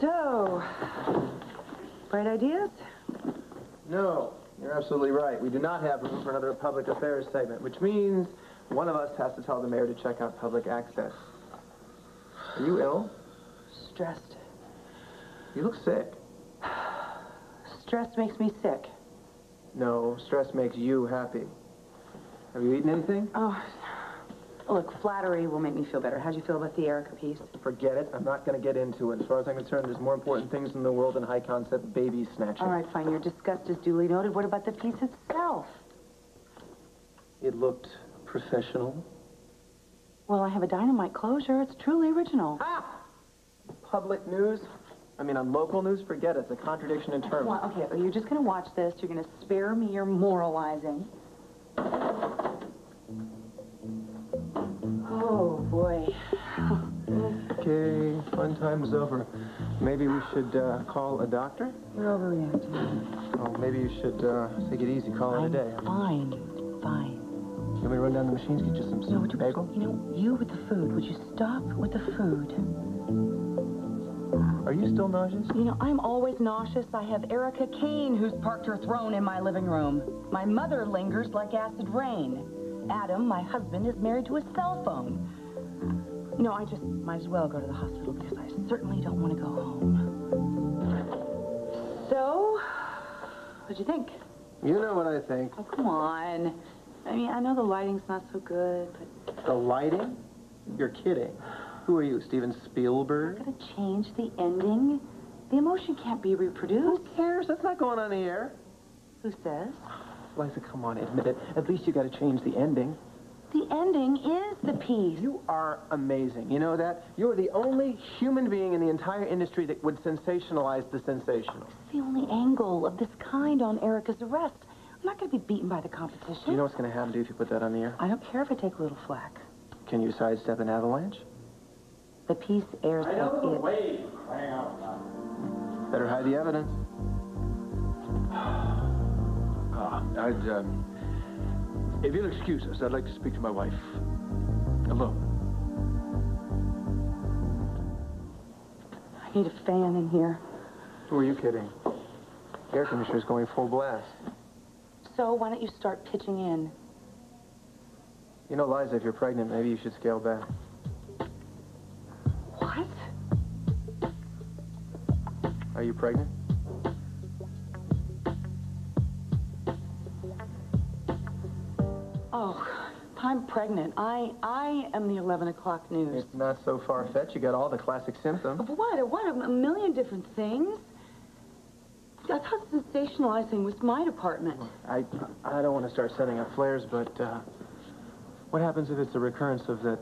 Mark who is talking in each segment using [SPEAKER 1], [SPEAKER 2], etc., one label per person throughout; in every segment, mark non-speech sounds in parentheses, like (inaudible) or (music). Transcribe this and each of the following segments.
[SPEAKER 1] So, bright ideas?
[SPEAKER 2] No, you're absolutely right. We do not have room for another public affairs segment, which means one of us has to tell the mayor to check out public access. Are you ill?
[SPEAKER 1] Stressed.
[SPEAKER 2] You look sick.
[SPEAKER 1] Stress makes me sick.
[SPEAKER 2] No, stress makes you happy. Have you eaten anything?
[SPEAKER 1] Oh, look, flattery will make me feel better. How'd you feel about the Erica piece?
[SPEAKER 2] Forget it. I'm not going to get into it. As far as I'm concerned, there's more important things in the world than high concept baby snatching.
[SPEAKER 1] All right, fine. Your disgust is duly noted. What about the piece itself?
[SPEAKER 2] It looked professional.
[SPEAKER 1] Well, I have a dynamite closure. It's truly original.
[SPEAKER 2] Ah! Public news? I mean, on local news, forget it. It's a contradiction in terms.
[SPEAKER 1] Well, okay, are you just going to watch this? You're going to spare me your moralizing. Boy.
[SPEAKER 2] Okay, fun time's over. Maybe we should uh, call a doctor?
[SPEAKER 1] You're overreacting.
[SPEAKER 2] Oh, maybe you should uh, take it easy, call it a day.
[SPEAKER 1] Fine, fine.
[SPEAKER 2] You want me to run down the machines, get you some,
[SPEAKER 1] No,
[SPEAKER 2] some
[SPEAKER 1] you,
[SPEAKER 2] bagel?
[SPEAKER 1] you know, you with the food. Would you stop with the food?
[SPEAKER 2] Are you still nauseous?
[SPEAKER 1] You know, I'm always nauseous. I have Erica Kane, who's parked her throne in my living room. My mother lingers like acid rain. Adam, my husband, is married to a cell phone. Know, I just might as well go to the hospital because I certainly don't want to go home. So, what'd you think?
[SPEAKER 2] You know what I think.
[SPEAKER 1] Oh, come on. I mean, I know the lighting's not so good, but
[SPEAKER 2] The lighting? You're kidding. Who are you, Steven Spielberg?
[SPEAKER 1] I'm gonna change the ending. The emotion can't be reproduced.
[SPEAKER 2] Who cares? That's not going on the air.
[SPEAKER 1] Who says?
[SPEAKER 2] Liza, come on, admit it. At least you got to change the ending.
[SPEAKER 1] The ending is the piece.
[SPEAKER 2] You are amazing. You know that? You're the only human being in the entire industry that would sensationalize the sensational.
[SPEAKER 1] It's the only angle of this kind on Erica's arrest. I'm not going to be beaten by the competition.
[SPEAKER 2] Do you know what's going to happen to you if you put that on the air?
[SPEAKER 1] I don't care if I take a little flack.
[SPEAKER 2] Can you sidestep an avalanche?
[SPEAKER 1] The piece airs as is.
[SPEAKER 3] Wait, hang out.
[SPEAKER 2] Better hide the evidence.
[SPEAKER 3] Uh, (sighs) I'd, um, if you'll excuse us, I'd like to speak to my wife. Alone.
[SPEAKER 1] I need a fan in here.
[SPEAKER 2] Who are you kidding? The air conditioner's going full blast.
[SPEAKER 1] So why don't you start pitching in?
[SPEAKER 2] You know, Liza, if you're pregnant, maybe you should scale back.
[SPEAKER 1] What?
[SPEAKER 2] Are you pregnant?
[SPEAKER 1] I'm pregnant. I I am the 11 o'clock news.
[SPEAKER 2] It's not so far-fetched. You got all the classic symptoms.
[SPEAKER 1] What? What? A million different things? I thought sensationalizing was my department.
[SPEAKER 2] I, I don't want to start sending up flares, but uh, what happens if it's a recurrence of that?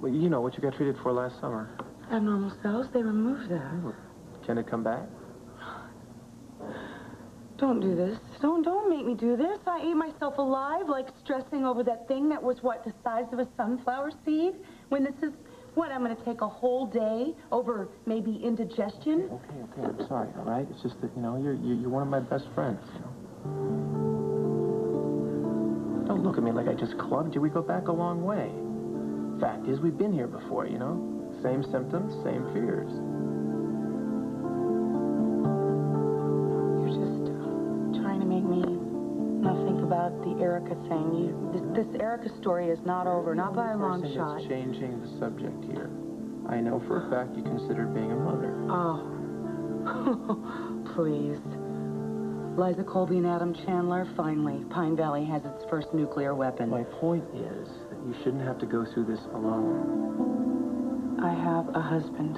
[SPEAKER 2] Well, you know what you got treated for last summer.
[SPEAKER 1] Abnormal cells, they removed that.
[SPEAKER 2] Can it come back?
[SPEAKER 1] Don't do this. Don't don't make me do this. I ate myself alive, like stressing over that thing that was what the size of a sunflower seed. When this is what I'm going to take a whole day over maybe indigestion.
[SPEAKER 2] Okay, okay, I'm sorry, all right? It's just that, you know, you're, you're, you're one of my best friends, you know? Don't look at me like I just clubbed you. We go back a long way. Fact is, we've been here before, you know? Same symptoms, same fears.
[SPEAKER 1] About the Erica thing. You, this, this Erica story is not over, not by a long
[SPEAKER 2] Person
[SPEAKER 1] shot.
[SPEAKER 2] that's changing the subject here. I know for a fact you considered being a mother.
[SPEAKER 1] Oh, (laughs) please. Liza Colby and Adam Chandler, finally, Pine Valley has its first nuclear weapon.
[SPEAKER 2] My point is that you shouldn't have to go through this alone.
[SPEAKER 1] I have a husband.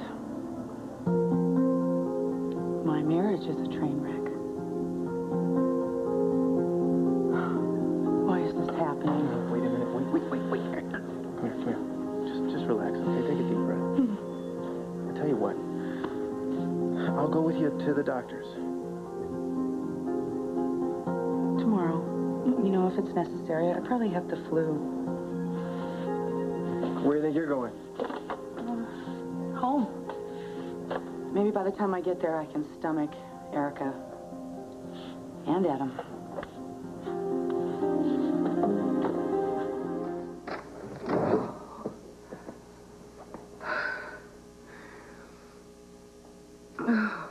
[SPEAKER 1] My marriage is a train wreck.
[SPEAKER 2] Tell you what. I'll go with you to the doctor's.
[SPEAKER 1] Tomorrow. You know, if it's necessary, I probably have the flu.
[SPEAKER 2] Where do you think you're going?
[SPEAKER 1] Uh, home. Maybe by the time I get there, I can stomach Erica and Adam.
[SPEAKER 2] Are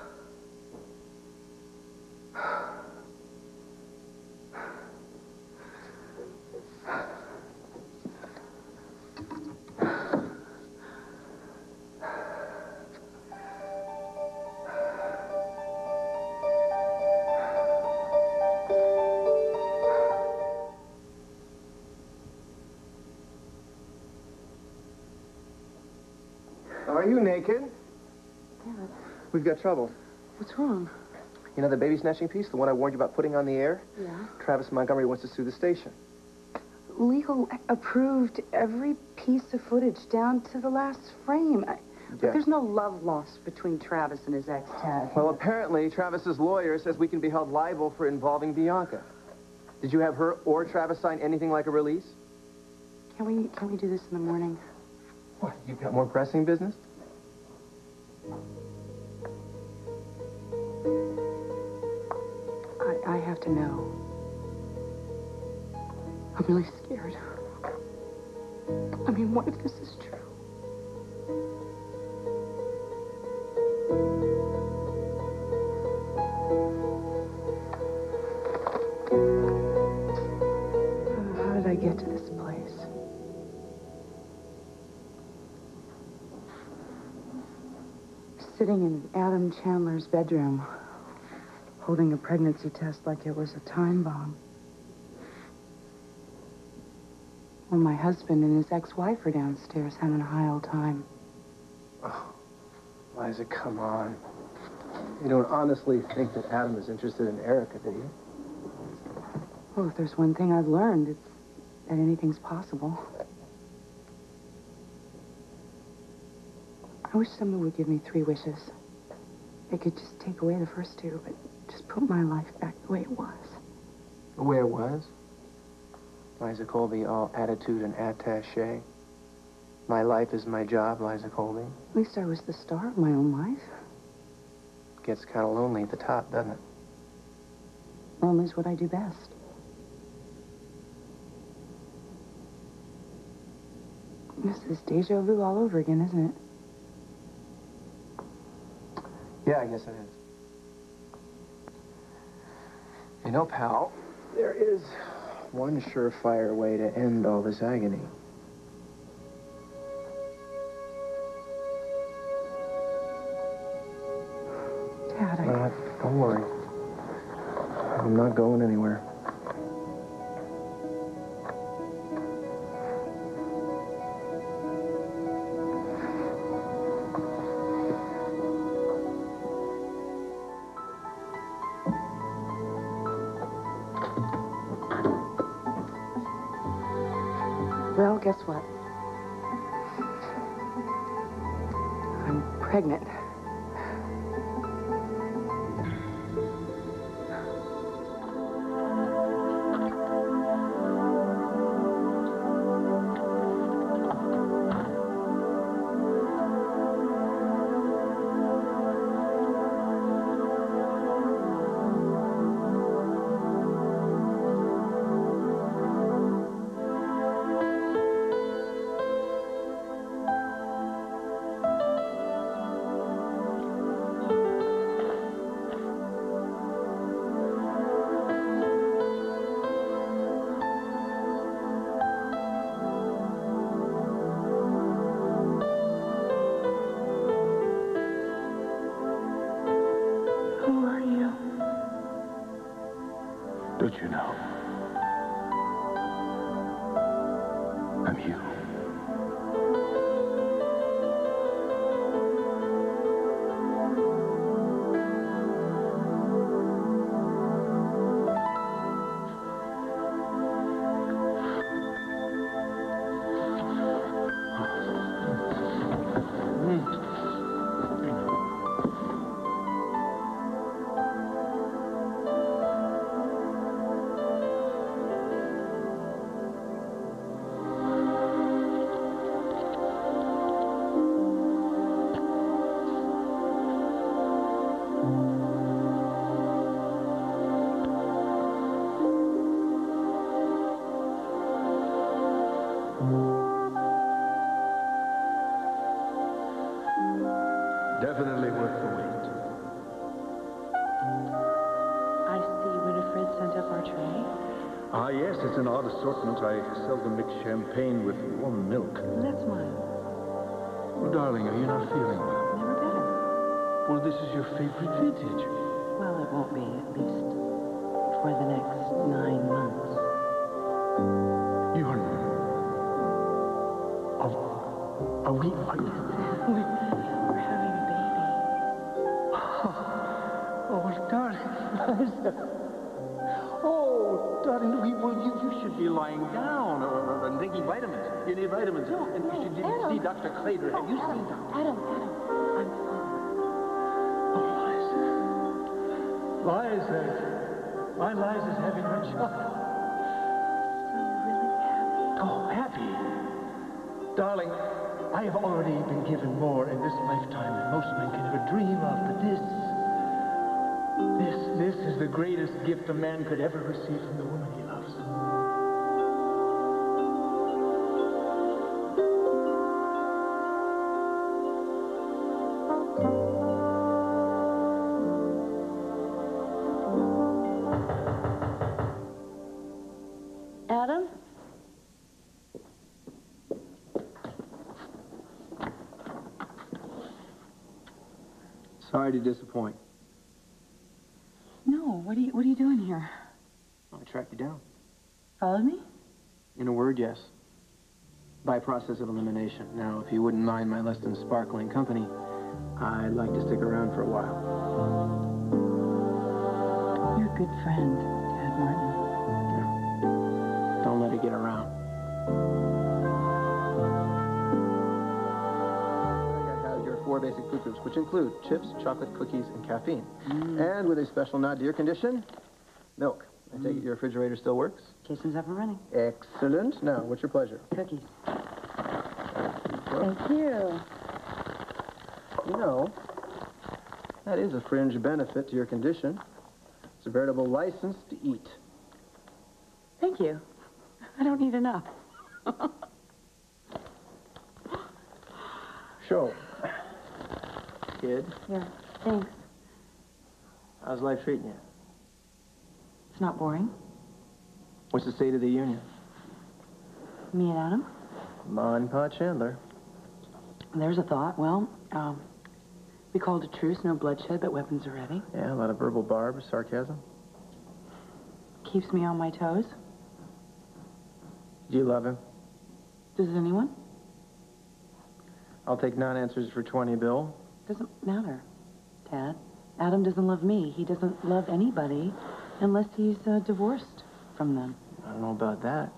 [SPEAKER 2] you naked? We've got trouble.
[SPEAKER 1] What's wrong?
[SPEAKER 2] You know the baby snatching piece, the one I warned you about putting on the air?
[SPEAKER 1] Yeah.
[SPEAKER 2] Travis Montgomery wants to sue the station.
[SPEAKER 1] Legal approved every piece of footage down to the last frame. I, But there's no love lost between Travis and his ex, Tad.
[SPEAKER 2] Well, apparently, Travis's lawyer says we can be held liable for involving Bianca. Did you have her or Travis sign anything like a release?
[SPEAKER 1] Can we can we do this in the morning?
[SPEAKER 2] What, you've got more pressing business?
[SPEAKER 1] I, have to know. I'm really scared. I mean, what if this is true? How did I get to this place? Sitting in Adam Chandler's bedroom, holding a pregnancy test like it was a time bomb. Well, my husband and his ex-wife are downstairs having a high old time.
[SPEAKER 2] Oh, Liza, come on. You don't honestly think that Adam is interested in Erica, do you?
[SPEAKER 1] Well, if there's one thing I've learned, it's that anything's possible. I wish someone would give me three wishes. They could just take away the first two, but just put my life back the way it was.
[SPEAKER 2] The way it was? Liza Colby, all attitude and attache. My life is my job, Liza Colby.
[SPEAKER 1] At least I was the star of my own life.
[SPEAKER 2] Gets kind of lonely at the top, doesn't it?
[SPEAKER 1] Lonely's what I do best. This is deja vu all over again, isn't it?
[SPEAKER 2] Yeah, I guess it is. You know, pal, there is one surefire way to end all this agony.
[SPEAKER 1] Tad, I...
[SPEAKER 2] Uh, don't worry. I'm not going anywhere.
[SPEAKER 1] Guess what? I'm pregnant.
[SPEAKER 3] Don't you know? I'm you. Ah, yes, it's an odd assortment. I seldom mix champagne with warm milk.
[SPEAKER 4] That's mine.
[SPEAKER 3] Oh, darling, are you not feeling well?
[SPEAKER 4] Never better.
[SPEAKER 3] Well, this is your favorite vintage.
[SPEAKER 4] Well, it won't be, at least for the next nine months.
[SPEAKER 3] You're... Are, are we... Are,
[SPEAKER 4] We're, we're having a baby.
[SPEAKER 3] Oh, darling, (laughs) Oh, darling, we, well, you, you should be lying down or, or, and taking vitamins. You need vitamins. and you should you
[SPEAKER 1] Adam.
[SPEAKER 3] see Dr. Claytor. Have you seen Dr.
[SPEAKER 1] Adam, Adam, I'm fine.
[SPEAKER 3] Oh, Liza. Liza. My Liza's having her child. Oh, happy. Darling, I have already been given more in this lifetime than most men can ever dream of, but this. This, this is the greatest gift a man could ever receive from the woman he loves.
[SPEAKER 1] Adam?
[SPEAKER 2] Sorry to disappoint.
[SPEAKER 1] No, what are you, what are you doing here?
[SPEAKER 2] I tracked you down.
[SPEAKER 1] Followed me?
[SPEAKER 2] In a word, yes. By process of elimination. Now, if you wouldn't mind my less than sparkling company, I'd like to stick around for a while.
[SPEAKER 1] You're a good friend,
[SPEAKER 2] four basic food groups, which include chips, chocolate, cookies, and caffeine. Mm. And with a special nod to your condition, milk. I take it your refrigerator still works?
[SPEAKER 4] Kitchen's up and running.
[SPEAKER 2] Excellent. Now, what's your pleasure?
[SPEAKER 4] Cookies.
[SPEAKER 1] Thank you.
[SPEAKER 2] You know, that is a fringe benefit to your condition. It's a veritable license to eat.
[SPEAKER 1] Thank you. I don't need enough.
[SPEAKER 2] Show. Kid,
[SPEAKER 1] Yeah, thanks.
[SPEAKER 2] how's life treating you?
[SPEAKER 1] It's not boring.
[SPEAKER 2] What's the state of the union?
[SPEAKER 1] Me and Adam?
[SPEAKER 2] Ma and Pa Chandler.
[SPEAKER 1] There's a thought. Well, um, we called a truce, no bloodshed, but weapons are ready.
[SPEAKER 2] Yeah, a lot of verbal barbs, sarcasm.
[SPEAKER 1] Keeps me on my toes.
[SPEAKER 2] Do you love him?
[SPEAKER 1] Does anyone?
[SPEAKER 2] I'll take non-answers for 20, Bill.
[SPEAKER 1] Doesn't matter, Tad. Adam doesn't love me. He doesn't love anybody unless he's uh, divorced from them.
[SPEAKER 2] I don't know about that.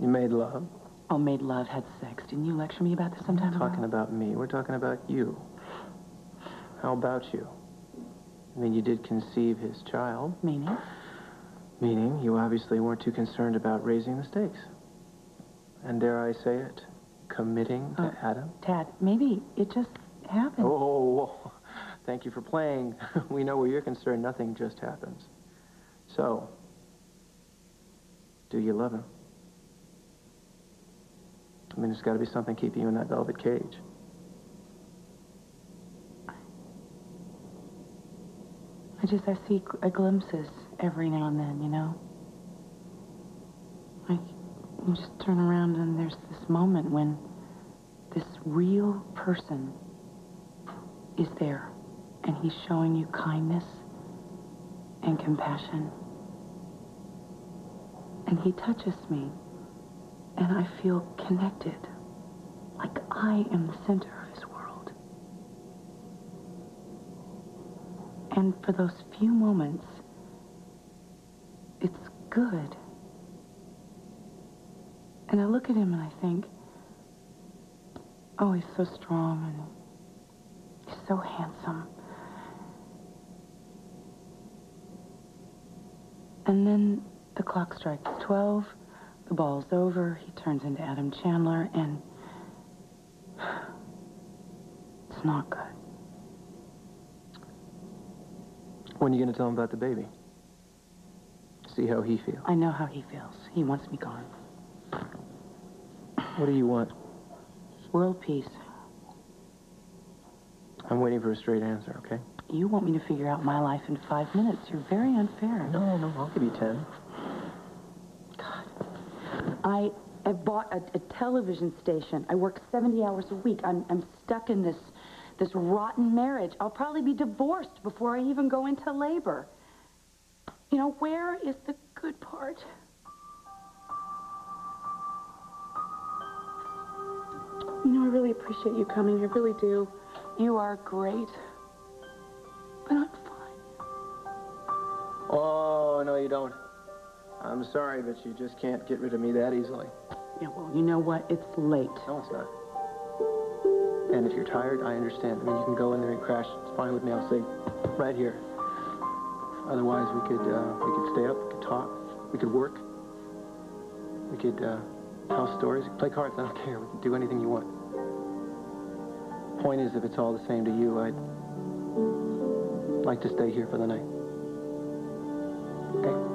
[SPEAKER 2] You made love.
[SPEAKER 1] Oh, made love, had sex. Didn't you lecture me about this sometime ago?
[SPEAKER 2] Talking about me. We're talking about you. How about you? I mean, you did conceive his child,
[SPEAKER 1] Meaning?
[SPEAKER 2] meaning you obviously weren't too concerned about raising the stakes. And dare I say it, committing to
[SPEAKER 1] Oh.
[SPEAKER 2] Adam?
[SPEAKER 1] Tad, maybe it just happened.
[SPEAKER 2] Oh, oh, oh, thank you for playing. (laughs) we know where you're concerned, nothing just happens. So, do you love him? I mean, there's got to be something keeping you in that velvet cage.
[SPEAKER 1] I just, I see uh, glimpses every now and then, you know? Like, you just turn around and there's this moment when this real person is there and he's showing you kindness and compassion. And he touches me and I feel connected, like I am the center of his world. And for those few moments, it's good. And I look at him and I think, oh, he's so strong and so handsome. And then the clock strikes 12, the ball's over, he turns into Adam Chandler, and (sighs) it's not good.
[SPEAKER 2] When are you going to tell him about the baby? See how he feels.
[SPEAKER 1] I know how he feels. He wants me gone.
[SPEAKER 2] What do you want?
[SPEAKER 1] World peace.
[SPEAKER 2] I'm waiting for a straight answer, okay?
[SPEAKER 1] You want me to figure out my life in five minutes. You're very unfair.
[SPEAKER 2] No, no, I'll give you ten. God.
[SPEAKER 1] I have bought a, a television station. I work 70 hours a week. I'm, I'm stuck in this, this rotten marriage. I'll probably be divorced before I even go into labor. You know, where is the good part? You know, I really appreciate you coming. I really do. You are great. But I'm fine.
[SPEAKER 2] Oh, no, you don't. I'm sorry, but you just can't get rid of me that easily.
[SPEAKER 1] Yeah, well, you know what? It's late.
[SPEAKER 2] No, it's not. And if you're tired, I understand. I mean, you can go in there and crash. It's fine with me. I'll stay right here. Otherwise, we could uh, we could stay up. We could talk. We could work. We could uh, tell stories. Play cards. I don't care. We can do anything you want. The point is, if it's all the same to you, I'd like to stay here for the night. Okay?